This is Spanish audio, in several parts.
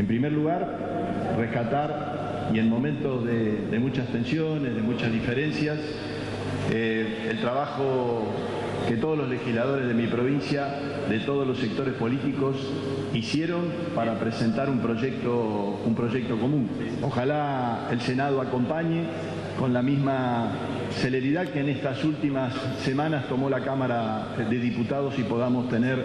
En primer lugar, rescatar y en momentos de, muchas tensiones, de muchas diferencias, eh, el trabajo que todos los legisladores de mi provincia, de todos los sectores políticos, hicieron para presentar un proyecto, un proyecto común. Ojalá el Senado acompañe con la misma celeridad que en estas últimas semanas tomó la Cámara de Diputados y podamos tener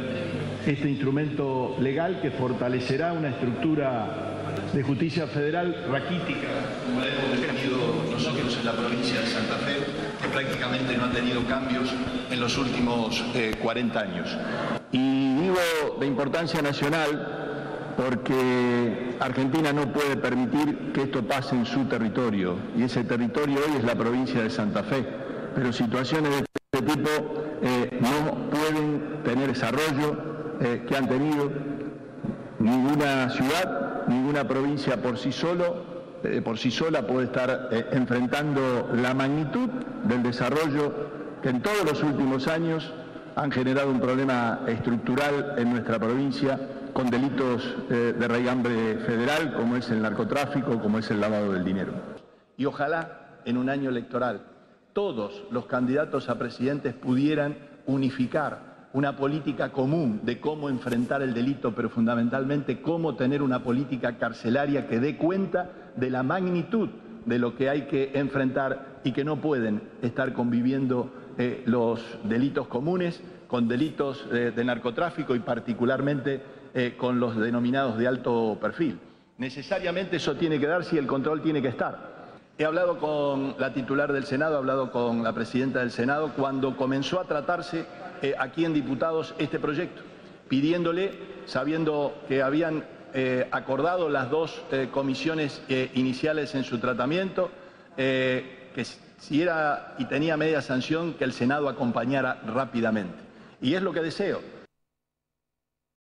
este instrumento legal que fortalecerá una estructura de justicia federal raquítica, como la hemos definido nosotros en la provincia de Santa Fe, que prácticamente no ha tenido cambios en los últimos 40 eh, años. Y digo de importancia nacional porque Argentina no puede permitir que esto pase en su territorio, y ese territorio hoy es la provincia de Santa Fe, pero situaciones de este tipo eh, no pueden tener desarrollo eh, que han tenido ninguna ciudad, ninguna provincia por sí solo, eh, por sí sola puede estar enfrentando la magnitud del desarrollo que en todos los últimos años han generado un problema estructural en nuestra provincia con delitos eh, de raigambre federal, como es el narcotráfico, como es el lavado del dinero. Y ojalá en un año electoral todos los candidatos a presidentes pudieran unificar una política común de cómo enfrentar el delito, pero fundamentalmente cómo tener una política carcelaria que dé cuenta de la magnitud de lo que hay que enfrentar y que no pueden estar conviviendo eh, los delitos comunes con delitos eh, de narcotráfico y particularmente eh, con los denominados de alto perfil. Necesariamente eso tiene que darse y el control tiene que estar. He hablado con la titular del Senado, he hablado con la presidenta del Senado cuando comenzó a tratarse eh, aquí en diputados este proyecto, pidiéndole, sabiendo que habían eh, acordado las dos comisiones iniciales en su tratamiento, que si era y tenía media sanción, que el Senado acompañara rápidamente. Y es lo que deseo